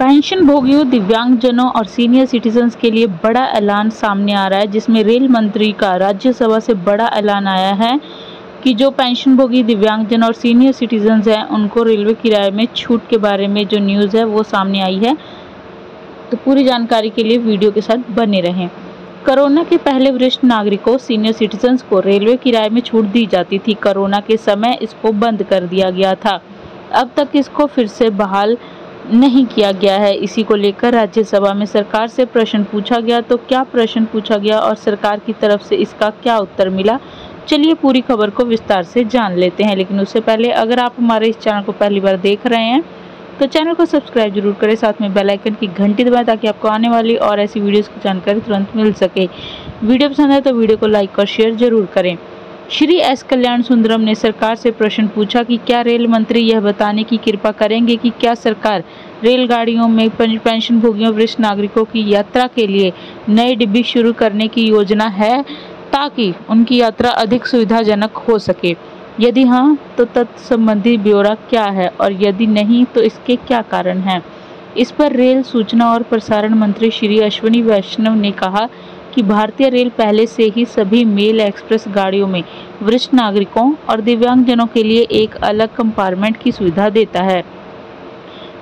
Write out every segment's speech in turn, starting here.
Pension भोगियों, दिव्यांगजनों और सीनियर सिटीजन्स के लिए बड़ा ऐलान सामने आ रहा है, जिसमें रेल मंत्री का राज्यसभा से बड़ा ऐलान आया है कि जो पेंशन भोगी, दिव्यांगजन और सीनियर सिटीजन्स हैं, उनको रेलवे किराए में छूट के बारे में जो न्यूज़ है, वो सामने आई है। तो पूरी जानकारी के लिए वीडियो के साथ बने रहें। कोरोना के पहले वरिष्ठ नागरिकों सीनियर सिटीजन्स को रेलवे किराए में छूट दी जाती थी। कोरोना के समय इसको बंद कर दिया गया था। अब तक इसको फिर से बहाल नहीं किया गया है। इसी को लेकर राज्यसभा में सरकार से प्रश्न पूछा गया। तो क्या प्रश्न पूछा गया और सरकार की तरफ़ से इसका क्या उत्तर मिला? चलिए पूरी खबर को विस्तार से जान लेते हैं। लेकिन उससे पहले अगर आप हमारे इस चैनल को पहली बार देख रहे हैं तो चैनल को सब्सक्राइब ज़रूर करें। साथ में बेल आइकन की घंटी दबाएँ ताकि आपको आने वाली और ऐसी वीडियोस की जानकारी तुरंत मिल सके। वीडियो पसंद है तो वीडियो को लाइक और शेयर ज़रूर करें। श्री एस कल्याण सुंदरम ने सरकार से प्रश्न पूछा कि क्या रेल मंत्री यह बताने की कृपा करेंगे कि क्या सरकार रेलगाड़ियों में पेंशन भोगियों वरिष्ठ नागरिकों की यात्रा के लिए नए डिब्बी शुरू करने की योजना है ताकि उनकी यात्रा अधिक सुविधाजनक हो सके? यदि हाँ तो तत्संबंधी ब्यौरा क्या है? और यदि नहीं तो इसके क्या कारण हैं? इस पर रेल सूचना और प्रसारण मंत्री श्री अश्विनी वैष्णव ने कहा कि भारतीय रेल पहले से ही सभी मेल एक्सप्रेस गाड़ियों में वरिष्ठ नागरिकों और दिव्यांगजनों के लिए एक अलग कंपार्टमेंट की सुविधा देता है।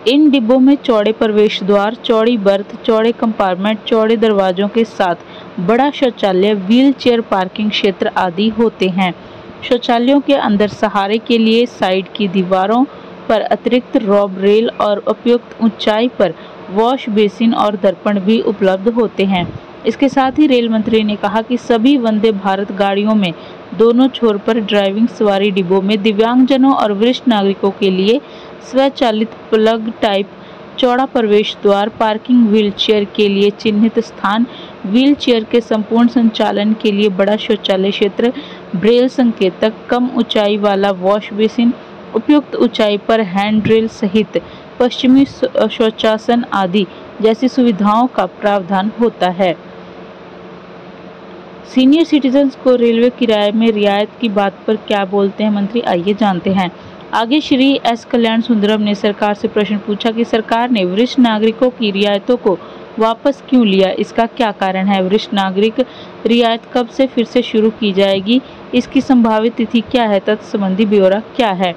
इन डिब्बों में चौड़े प्रवेश द्वार, चौड़ी बर्थ चौड़े कंपार्टमेंट चौड़े दरवाजों के साथ बड़ा शौचालय व्हील चेयर पार्किंग क्षेत्र आदि होते हैं। शौचालयों के अंदर सहारे के लिए साइड की दीवारों पर अतिरिक्त रॉब रेल और उपयुक्त ऊंचाई पर वॉश बेसिन और दर्पण भी उपलब्ध होते हैं। इसके साथ ही रेल मंत्री ने कहा कि सभी वंदे भारत गाड़ियों में दोनों छोर पर ड्राइविंग सवारी डिब्बों में दिव्यांगजनों और वरिष्ठ नागरिकों के लिए स्वचालित प्लग टाइप चौड़ा प्रवेश द्वार, पार्किंग व्हीलचेयर के लिए चिन्हित स्थान, व्हीलचेयर के संपूर्ण संचालन के लिए बड़ा शौचालय क्षेत्र, ब्रेल संकेतक, कम ऊंचाई वाला वॉश बेसिन, उपयुक्त ऊंचाई पर हैंड ड्रिल सहित पश्चिमी शौचासन आदि जैसी सुविधाओं का प्रावधान होता है। सीनियर सिटीजन्स को रेलवे किराए में रियायत की बात पर क्या बोलते हैं मंत्री? आइए जानते हैं। आगे श्री एस कल्याण सुंदरम ने सरकार से प्रश्न पूछा कि सरकार ने वरिष्ठ नागरिकों की रियायतों को वापस क्यों लिया? इसका क्या कारण है? वरिष्ठ नागरिक, रियायत कब से फिर से शुरू की जाएगी? इसकी संभावित तिथि क्या है? तत्संबंधी ब्यौरा क्या है?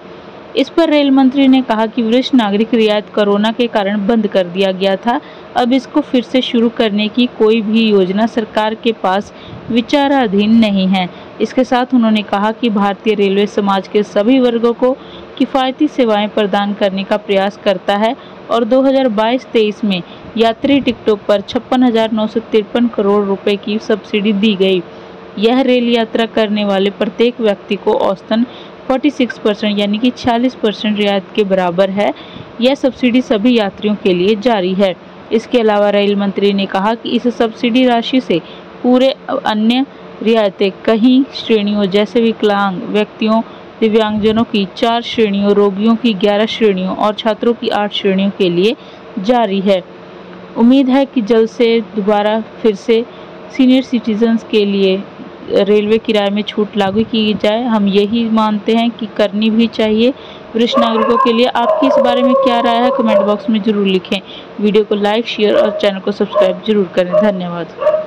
इस पर रेल मंत्री ने कहा कि वरिष्ठ नागरिक रियायत कोरोना के कारण बंद कर दिया गया था। अब इसको फिर से शुरू करने की कोई भी योजना सरकार के पास विचाराधीन नहीं है। इसके साथ उन्होंने कहा कि भारतीय रेलवे समाज के सभी वर्गों को किफ़ायती सेवाएँ प्रदान करने का प्रयास करता है और 2022-23 में यात्री टिकटों पर छप्पन करोड़ रुपए की सब्सिडी दी गई। यह रेल यात्रा करने वाले प्रत्येक व्यक्ति को औसतन 46 परसेंट यानी कि 46 परसेंट रियायत के बराबर है। यह सब्सिडी सभी यात्रियों के लिए जारी है। इसके अलावा रेल मंत्री ने कहा कि इस सब्सिडी राशि से पूरे अन्य रियायतें कहीं श्रेणियों जैसे विकलांग व्यक्तियों, दिव्यांगजनों की चार श्रेणियों, रोगियों की ग्यारह श्रेणियों और छात्रों की आठ श्रेणियों के लिए जारी है। उम्मीद है कि जल्द से दोबारा फिर से सीनियर सिटीजन्स के लिए रेलवे किराए में छूट लागू की जाए, हम यही मानते हैं कि करनी भी चाहिए। वरिष्ठ नागरिकों के लिए आपकी इस बारे में क्या राय है, कमेंट बॉक्स में ज़रूर लिखें। वीडियो को लाइक, शेयर और चैनल को सब्सक्राइब ज़रूर करें। धन्यवाद।